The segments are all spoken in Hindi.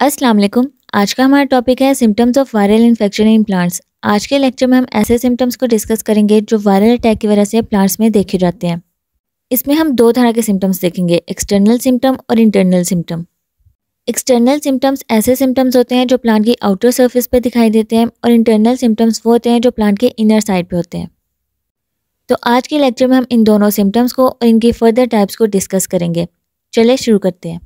अस्सलाम वालेकुम। आज का हमारा टॉपिक है symptoms of viral infection in plants आज के लेक्चर में हम ऐसे सिम्टम्स को डिस्कस करेंगे जो वायरल अटैक की वजह से प्लांट्स में देखे जाते हैं। इसमें हम दो तरह के सिम्टम्स देखेंगे एक्सटर्नल सिम्टम और इंटरनल सिम्टम एक्सटर्नल सिम्टम्स ऐसे सिम्टम्स होते हैं जो प्लांट की आउटर सर्फेस पर दिखाई देते हैं और इंटरनल सिम्टम्स वो होते हैं जो प्लांट के इनर साइड पर होते हैं। तो आज के लेक्चर में हम इन दोनों सिम्टम्स को और इनकी फर्दर टाइप्स को डिस्कस करेंगे। चले शुरू करते हैं।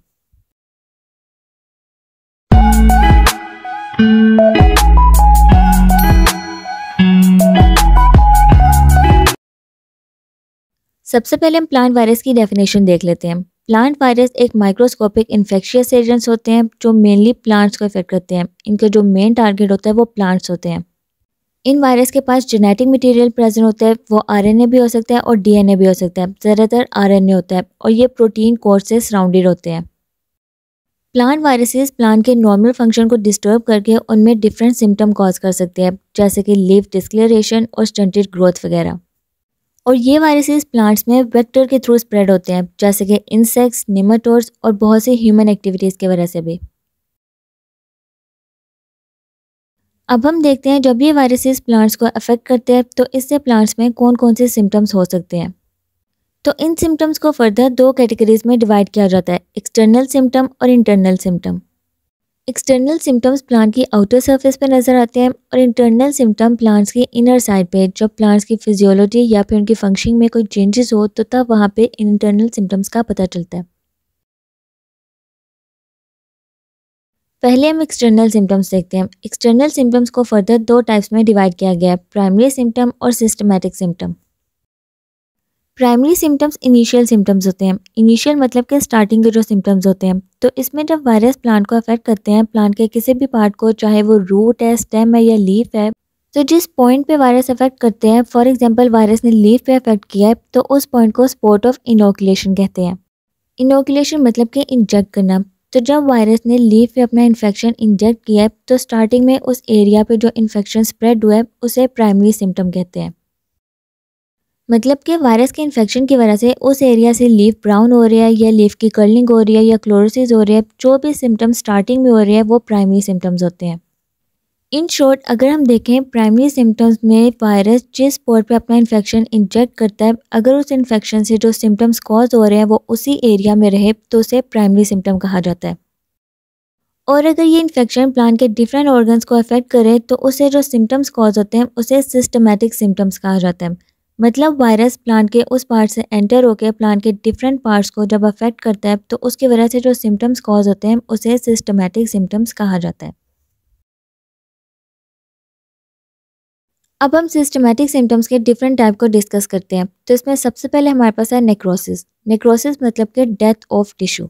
सबसे पहले हम प्लांट वायरस की डेफिनेशन देख लेते हैं। प्लांट वायरस एक माइक्रोस्कोपिक इन्फेक्शियस एजेंट्स होते हैं, जो मेनली प्लांट्स को इफ़ेक्ट करते हैं। इनके जो मेन टारगेट होता है, वो प्लांट्स होते हैं। इन वायरस के पास जेनेटिक मटेरियल प्रेजेंट होता है, वो आरएनए भी हो सकता है और डीएनए भी हो सकता है। ज़्यादातर आरएनए होता है और ये प्रोटीन कोर से सराउंडेड होते हैं। प्लांट वायरसेस प्लांट के नॉर्मल फ़ंक्शन को डिस्टर्ब करके उनमें डिफरेंट सिम्टम कॉज कर सकते हैं, जैसे कि लीव डिस्क्लेरेशन और स्टंटेड ग्रोथ वगैरह। और ये वायरसेस प्लांट्स में वेक्टर के थ्रू स्प्रेड होते हैं, जैसे कि इंसेक्ट्स निमाटोड्स और बहुत सी ह्यूमन एक्टिविटीज़ की वजह से भी। अब हम देखते हैं जब ये वायरसेस प्लांट्स को अफेक्ट करते हैं तो इससे प्लांट्स में कौन कौन से सिम्टम्स हो सकते हैं। तो इन सिम्टम्स को फर्दर दो कैटेगरीज में डिवाइड किया जाता है एक्सटर्नल सिम्टम और internal symptom external symptoms plant की आउटर सरफेस पर नज़र आते हैं और इंटरनल सिम्टम प्लांट्स की इनर साइड पे, जब प्लांट्स की फिजियोलॉजी या फिर उनकी फंक्शनिंग में कोई चेंजेस हो तो तब वहाँ पे इंटरनल सिम्टम्स का पता चलता है। पहले हम एक्सटर्नल सिम्टम्स देखते हैं। एक्सटर्नल सिम्टम्स को फर्दर दो टाइप्स में डिवाइड किया गया है प्राइमरी सिम्टम और systematic symptom primary symptoms initial symptoms होते हैं। इनिशियल मतलब कि स्टार्टिंग के जो सिम्टम्स होते हैं। तो इसमें जब वायरस प्लांट को अफेक्ट करते हैं, प्लांट के किसी भी पार्ट को, चाहे वो रूट है स्टेम है या लीफ है तो जिस पॉइंट पे वायरस अफेक्ट करते हैं फॉर एग्जांपल वायरस ने लीफ पे अफेक्ट किया है तो उस पॉइंट को स्पॉट ऑफ़ इनोकुलेशन कहते हैं। इनोकुलेशन मतलब कि इंजेक्ट करना। तो जब वायरस ने लीफ पे अपना इन्फेक्शन इंजेक्ट किया है तो स्टार्टिंग में उस एरिया पे जो इन्फेक्शन स्प्रेड हुआ है, उसे प्राइमरी सिम्टम कहते हैं। मतलब कि वायरस के इन्फेक्शन की वजह से उस एरिया से लीफ ब्राउन हो रहा है या लीफ की कर्लिंग हो रही है या क्लोरोसिस हो रही है, जो भी सिम्टम्स स्टार्टिंग में हो रहे हैं, वो प्राइमरी सिम्टम्स होते हैं। इन शॉर्ट अगर हम देखें प्राइमरी सिम्टम्स में वायरस जिस स्पॉट पे अपना इन्फेक्शन इंजेक्ट करता है, अगर उस इन्फेक्शन से जो सिम्टम्स कॉज हो रहे हैं, वो उसी एरिया में रहे तो उसे प्राइमरी सिम्टम कहा जाता है। और अगर ये इन्फेक्शन प्लांट के डिफरेंट ऑर्गन्स को अफेक्ट करे तो उसे जो सिम्टम्स कॉज होते हैं, उसे सिस्टमेटिक सिम्टम्स कहा जाता है। मतलब वायरस प्लांट के उस पार्ट से एंटर होकर प्लांट के डिफरेंट पार्ट्स को जब अफेक्ट करता है तो उसकी वजह से जो सिम्टम्स कॉज होते हैं, उसे सिस्टमेटिक सिम्टम्स कहा जाता है। अब हम सिस्टमेटिक सिम्टम्स के डिफरेंट टाइप को डिस्कस करते हैं। तो इसमें सबसे पहले हमारे पास है नेक्रोसिस नेक्रोसिस मतलब कि डेथ ऑफ़ टिश्यू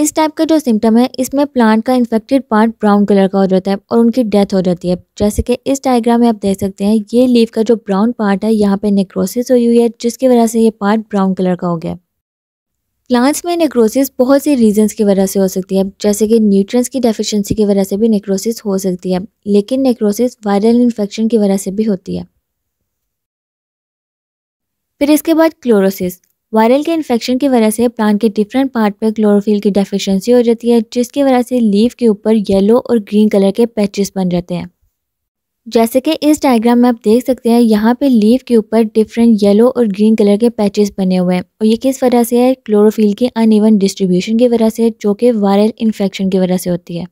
इस टाइप का जो सिम्टम है, इसमें प्लांट का इन्फेक्टेड पार्ट ब्राउन कलर का हो जाता है और उनकी डेथ हो जाती है। जैसे कि इस डायग्राम में आप देख सकते हैं, ये लीफ का जो ब्राउन पार्ट है, यहाँ पे नेक्रोसिस हुई हुई है, जिसकी वजह से ये पार्ट ब्राउन कलर का हो गया। प्लांट्स में नेक्रोसिस बहुत सी रीजंस की वजह से हो सकती है, जैसे कि न्यूट्रिएंट्स की डेफिशिएंसी की वजह से भी नेक्रोसिस हो सकती है, लेकिन नेक्रोसिस वायरल इन्फेक्शन की वजह से भी होती है। फिर इसके बाद क्लोरोसिस वायरल के इन्फेक्शन की वजह से प्लांट के डिफरेंट पार्ट पे क्लोरोफिल की डेफिशिएंसी हो जाती है, जिसकी वजह से लीफ के ऊपर येलो और ग्रीन कलर के पैचेस बन जाते हैं। जैसे कि इस डायग्राम में आप देख सकते हैं, यहाँ पे लीफ के ऊपर डिफरेंट येलो और ग्रीन कलर के पैचेस बने हुए हैं। और ये किस वजह से है? क्लोरोफिल की अनइवन डिस्ट्रीब्यूशन की वजह से, जो कि वायरल इन्फेक्शन की वजह से होती है।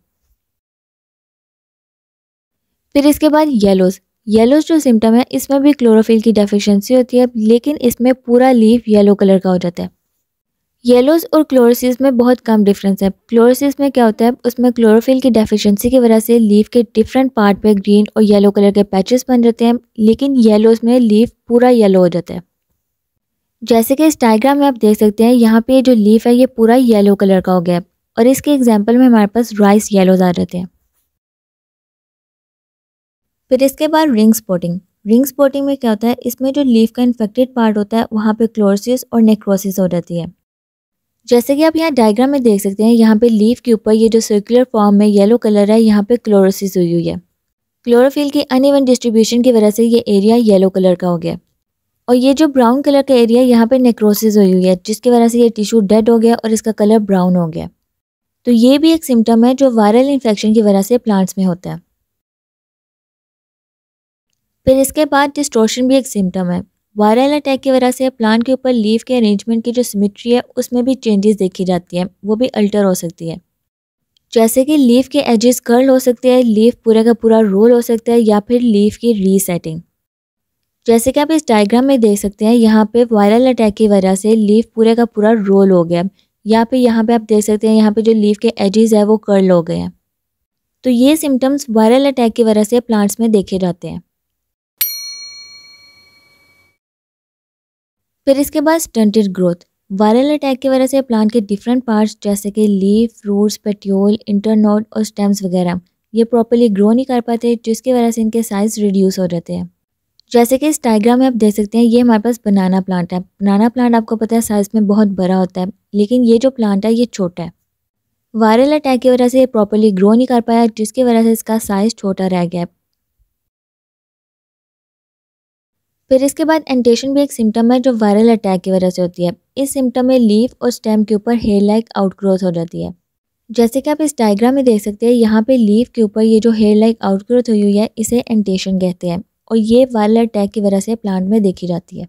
फिर इसके बाद येलोज येलो जो सिम्टम है, इसमें भी क्लोरोफिल की डेफिशिएंसी होती है, लेकिन इसमें पूरा लीफ येलो कलर का हो जाता है। येलोज और क्लोरोसिस में बहुत कम डिफरेंस है। क्लोरोसिस में क्या होता है, उसमें क्लोरोफिल की डेफिशिएंसी की वजह से लीफ के डिफरेंट पार्ट पे ग्रीन और येलो कलर के पैचेस बन जाते हैं, लेकिन येलोज में लीफ पूरा येलो हो जाता है। जैसे कि इस डायग्राम में आप देख सकते हैं, यहाँ पे जो लीफ है, ये पूरा येलो कलर का हो गया और इसके एग्ज़ाम्पल में हमारे पास राइस येलोज आ जाते हैं। फिर इसके बाद रिंग स्पॉटिंग रिंग स्पॉटिंग में क्या होता है? इसमें जो लीफ का इन्फेक्टेड पार्ट होता है, वहाँ पे क्लोरोसिस और नेक्रोसिस हो जाती है। जैसे कि आप यहाँ डायग्राम में देख सकते हैं, यहाँ पे लीफ के ऊपर ये जो सर्कुलर फॉर्म में येलो कलर है, यहाँ पे क्लोरोसिस हुई हुई है। क्लोरोफिल की अनइवन डिस्ट्रीब्यूशन की वजह से ये एरिया येलो कलर का हो गया। और ये जो ब्राउन कलर का एरिया यहाँ पे नेक्रोसिस हुई हुई है, जिसकी वजह से ये टिश्यू डेड हो गया और इसका कलर ब्राउन हो गया। तो ये भी एक सिम्टम है जो वायरल इन्फेक्शन की वजह से प्लांट्स में होता है। फिर इसके बाद डिस्ट्रोशन भी एक सिम्टम है। वायरल अटैक की वजह से प्लांट के ऊपर लीव के अरेंजमेंट की जो सिमिट्री है, उसमें भी चेंजेस देखी जाती हैं। वो भी अल्टर हो सकती है। जैसे कि लीफ के एजेस कर्ल हो सकते हैं लीफ पूरा का पूरा रोल हो सकता है या फिर लीफ की रीसेटिंग जैसे कि आप इस डायग्राम में देख सकते हैं, यहाँ पे वायरल अटैक की वजह से लीफ पूरे का पूरा रोल हो गया। या फिर यहाँ पे आप देख सकते हैं, यहाँ पे जो लीफ के एजेस है, वो कर्ल हो गए हैं। तो ये सिम्टम्स वायरल अटैक की वजह से प्लांट्स में देखे जाते हैं। फिर इसके बाद स्टंटेड ग्रोथ वायरल अटैक की वजह से प्लांट के डिफरेंट पार्ट्स जैसे कि लीफ फ्रूट्स पेट्योल इंटरनोड और स्टेम्स वगैरह, ये प्रॉपरली ग्रो नहीं कर पाते, जिसकी वजह से इनके साइज़ रिड्यूस हो जाते हैं। जैसे कि इस डायग्राम में आप देख सकते हैं, ये हमारे पास बनाना प्लांट है। बनाना प्लांट आपको पता है साइज़ में बहुत बड़ा होता है, लेकिन ये जो प्लांट है, ये छोटा है। वायरल अटैक की वजह से ये प्रॉपरली ग्रो नहीं कर पाया, जिसकी वजह से इसका साइज़ छोटा रह गया फिर इसके बाद एंटेशन भी एक सिम्टम है जो वायरल अटैक की वजह से होती है। इस सिम्टम में लीफ और स्टेम के ऊपर हेयर लाइक आउटग्रोथ हो जाती है। जैसे कि आप इस डायग्राम में देख सकते हैं, यहाँ पे लीफ के ऊपर ये जो हेयर लाइक आउटग्रोथ हुई हुई है, इसे एंटेशन कहते हैं और ये वायरल अटैक की वजह से प्लांट में देखी जाती है।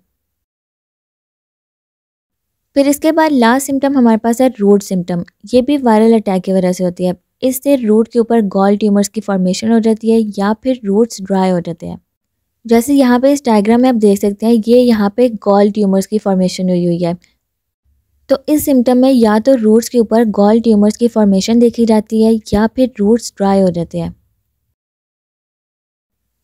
फिर इसके बाद लास्ट सिम्टम हमारे पास है रूट सिम्टम ये भी वायरल अटैक की वजह से होती है। इससे रूट के ऊपर गॉल ट्यूमर्स की फॉर्मेशन हो जाती है या फिर रूट्स ड्राई हो जाते हैं। जैसे यहाँ पे इस डायग्राम में आप देख सकते हैं, ये यहाँ पे गॉल ट्यूमर्स की फॉर्मेशन हुई हुई है। तो इस सिम्टम में या तो रूट्स के ऊपर गॉल ट्यूमर्स की फॉर्मेशन देखी जाती है, या फिर रूट्स ड्राई हो जाते हैं।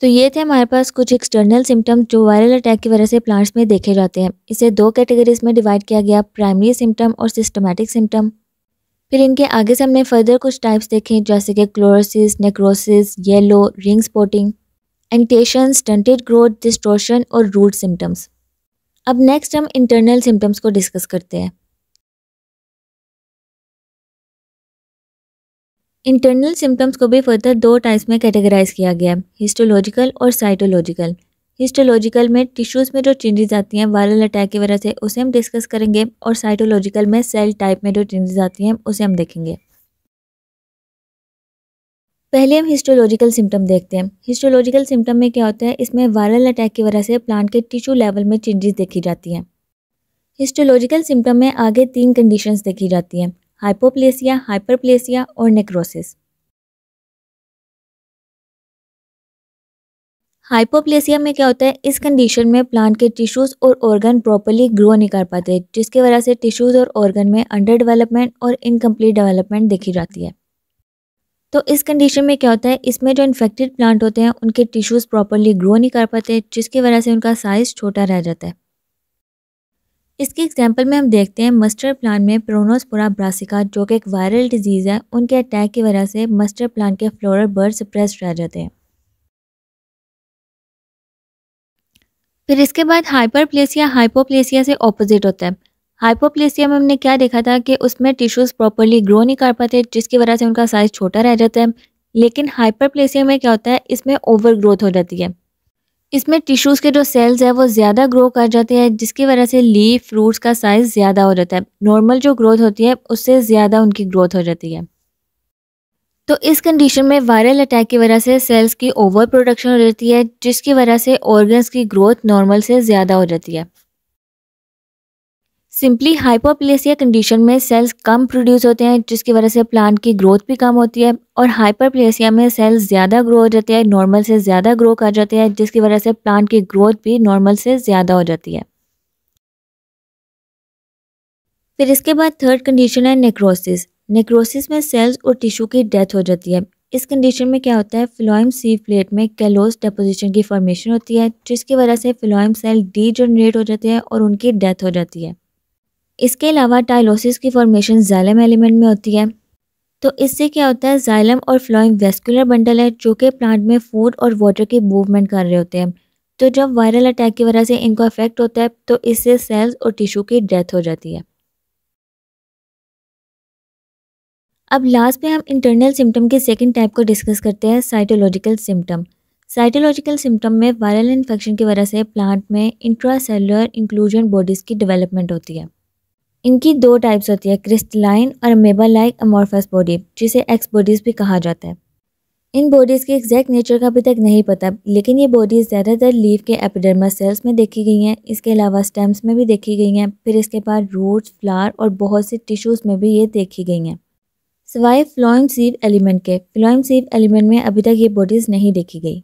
तो ये थे हमारे पास कुछ एक्सटर्नल सिम्टम्स जो वायरल अटैक की वजह से प्लांट्स में देखे जाते हैं। इसे दो कैटेगरीज में डिवाइड किया गया प्राइमरी सिम्टम और सिस्टमेटिक सिम्टम फिर इनके आगे से हमने फर्दर कुछ टाइप्स देखे, जैसे कि chlorosis necrosis yellow ring spotting enation stunted growth distortion और रूट सिम्टम्स अब नेक्स्ट हम इंटरनल सिम्टम्स को डिस्कस करते हैं. इंटरनल सिम्टम्स को भी फर्दर दो टाइप्स में कैटेगराइज किया गया है हिस्टोलॉजिकल और साइटोलॉजिकल हिस्टोलॉजिकल में टिश्यूज़ में जो चेंजेस आती हैं वायरल अटैक की वजह से उसे हम डिस्कस करेंगे और साइटोलॉजिकल में सेल टाइप में जो चेंजेस आती हैं, उसे हम देखेंगे. पहले हम हिस्टोलॉजिकल सिम्टम देखते हैं। हिस्टोलॉजिकल सिम्टम में क्या होता है? इसमें वायरल अटैक की वजह से प्लांट के टिश्यू लेवल में चेंजेस देखी जाती हैं। हिस्टोलॉजिकल सिम्टम में आगे तीन कंडीशंस देखी जाती हैं हाइपोप्लेसिया हाइपरप्लेसिया और नेक्रोसिस हाइपोप्लेसिया में क्या होता है? इस कंडीशन में प्लांट के टिश्यूज़ और ऑर्गन प्रॉपरली ग्रो नहीं कर पाते, जिसकी वजह से टिश्यूज़ और ऑर्गन में अंडर डेवलपमेंट और इनकम्प्लीट डेवलपमेंट देखी जाती है। तो इस कंडीशन में क्या होता है? इसमें जो इन्फेक्टेड प्लांट होते हैं, उनके टिश्यूज़ प्रॉपरली ग्रो नहीं कर पाते, जिसकी वजह से उनका साइज़ छोटा रह जाता है। इसके एग्ज़ाम्पल में हम देखते हैं मस्टर्ड प्लांट में प्रोनोस्पोरा ब्रासिका जो कि एक वायरल डिज़ीज़ है, उनके अटैक की वजह से मस्टर्ड प्लांट के फ्लोरल बर्ड सप्रेस रह जाते हैं। फिर इसके बाद हाइपरप्लेसिया हाइपोप्लेसिया से ऑपोजिट होता है। हाइपोप्लेसिया में हमने क्या देखा था कि उसमें टिश्यूज़ प्रॉपरली ग्रो नहीं कर पाते, जिसकी वजह से उनका साइज़ छोटा रह जाता है। लेकिन हाइपरप्लेसिया में क्या होता है, इसमें ओवर ग्रोथ हो जाती है। इसमें टिश्यूज़ के जो सेल्स है, वो ज़्यादा ग्रो कर जाते हैं, जिसकी वजह से लीफ फ्रूट्स का साइज़ ज़्यादा हो जाता है। नॉर्मल जो ग्रोथ होती है, उससे ज़्यादा उनकी ग्रोथ हो जाती है। तो इस कंडीशन में वायरल अटैक की वजह से सेल्स की ओवर प्रोडक्शन हो जाती है, जिसकी वजह से ऑर्गन्स की ग्रोथ नॉर्मल से ज़्यादा हो जाती है। सिंपली हाइपोप्लेसिया कंडीशन में सेल्स कम प्रोड्यूस होते हैं, जिसकी वजह से प्लांट की ग्रोथ भी कम होती है और हाइपरप्लेसिया में सेल्स ज़्यादा ग्रो हो जाते हैं नॉर्मल से ज़्यादा ग्रो कर जाते हैं, जिसकी वजह से प्लांट की ग्रोथ भी नॉर्मल से ज़्यादा हो जाती है। फिर इसके बाद थर्ड कंडीशन है नेक्रोसिस नेक्रोसिस में सेल्स और टिश्यू की डेथ हो जाती है। इस कंडीशन में क्या होता है? फिलोइम सी प्लेट में कैलोस डेपोजिशन की फॉर्मेशन होती है, जिसकी वजह से फिलोइम सेल डी जनरेट हो जाते हैं और उनकी डेथ हो जाती है। इसके अलावा टाइलोसिस की फॉर्मेशन जाइलम एलिमेंट में होती है। तो इससे क्या होता है? जाइलम और फ्लोइंग वेस्कुलर बंडल है, जो कि प्लांट में फ़ूड और वाटर की मूवमेंट कर रहे होते हैं। तो जब वायरल अटैक की वजह से इनको अफेक्ट होता है तो इससे सेल्स और टिश्यू की डेथ हो जाती है। अब लास्ट में हम इंटरनल सिम्टम के सेकंड टाइप को डिस्कस करते हैं साइटोलॉजिकल सिम्टम साइटोलॉजिकल सिम्टम में वायरल इन्फेक्शन की वजह से प्लांट में इंट्रासेलुलर इंक्लूजन बॉडीज़ की डेवलपमेंट होती है। इनकी दो टाइप्स होती है क्रिस्टलाइन और मेबा लाइक अमोरफस बॉडी जिसे एक्स बॉडीज़ भी कहा जाता है। इन बॉडीज़ के एग्जैक्ट नेचर का अभी तक नहीं पता, लेकिन ये बॉडीज़ ज़्यादातर लीव के एपिडर्मस सेल्स में देखी गई हैं, इसके अलावा स्टेम्स में भी देखी गई हैं, फिर इसके बाद रूट्स फ्लावर और बहुत से टिश्यूज़ में भी ये देखी गई हैं। सवाए फ्लोइम सीव एलिमेंट के फ्लोइम सीव एलिमेंट में अभी तक ये बॉडीज़ नहीं देखी गई।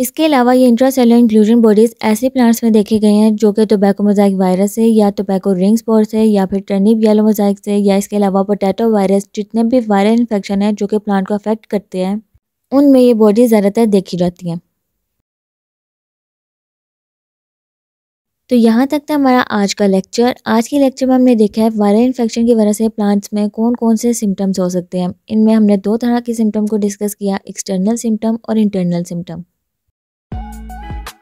इसके अलावा ये इंट्रासेलर इंक्लूजन बॉडीज़ ऐसे प्लांट्स में देखे गए हैं जो कि टोबैको मोजाइक वायरस है, या टोबैको रिंग स्पॉर से या फिर टर्निप येलो मोजाइक से या इसके अलावा पोटैटो वायरस जितने भी वायरल इन्फेक्शन है जो कि प्लांट को अफेक्ट करते हैं, उनमें ये बॉडीज ज़्यादातर देखी जाती हैं। तो यहाँ तक था हमारा आज का लेक्चर आज के लेक्चर में हमने देखा है वायरल इन्फेक्शन की वजह से प्लांट्स में कौन कौन से सिम्टम्स हो सकते हैं। इनमें हमने दो तरह के सिम्टम को डिस्कस किया एक्सटर्नल सिम्टम और इंटरनल सिम्टम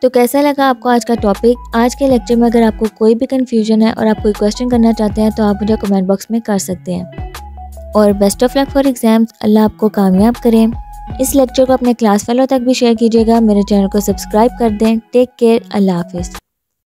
तो कैसा लगा आपको आज का टॉपिक आज के लेक्चर में अगर आपको कोई भी कन्फ्यूज़न है और आप कोई क्वेश्चन करना चाहते हैं तो आप मुझे कमेंट बॉक्स में कर सकते हैं। और best of luck for exams अल्लाह आपको कामयाब करें। इस लेक्चर को अपने क्लास फेलो तक भी शेयर कीजिएगा। मेरे चैनल को सब्सक्राइब कर दें। टेक केयर अल्लाह हाफिज़।